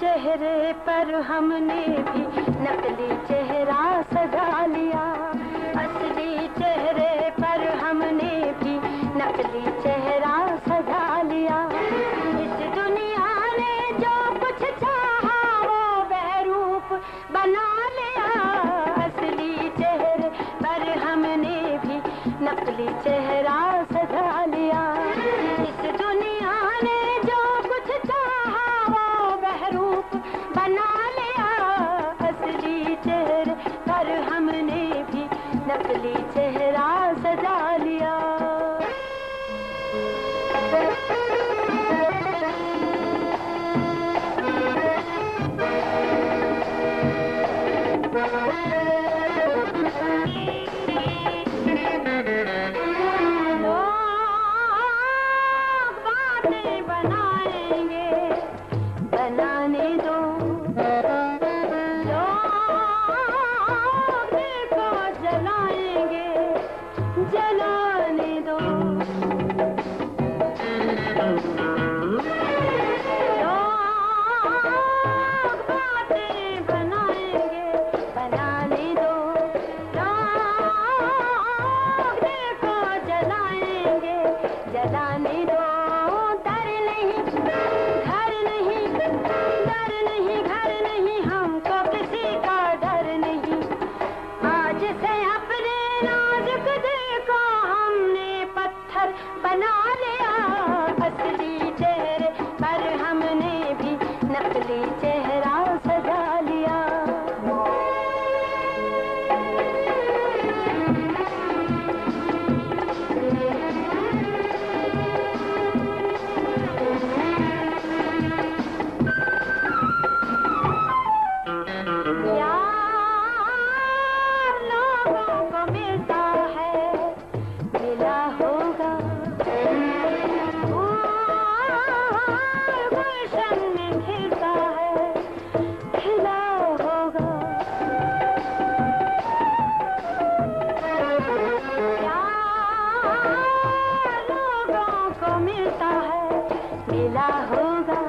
चेहरे पर हमने भी नकली चेहरा सजा लिया। ban बना गदे हमने पत्थर बना लिया। असली चेहरे पर हमने भी नकली चेहरे मिलता है मिला होगा।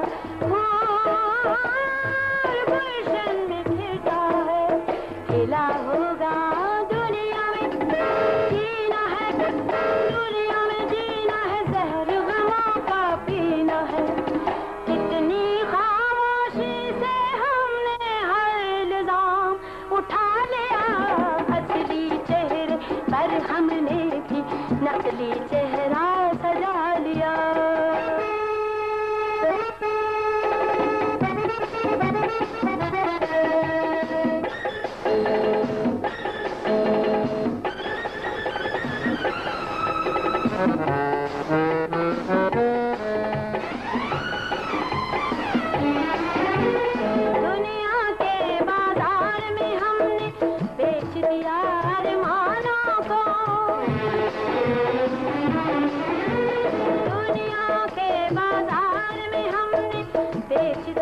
गुलशन में फिरता है खिला हो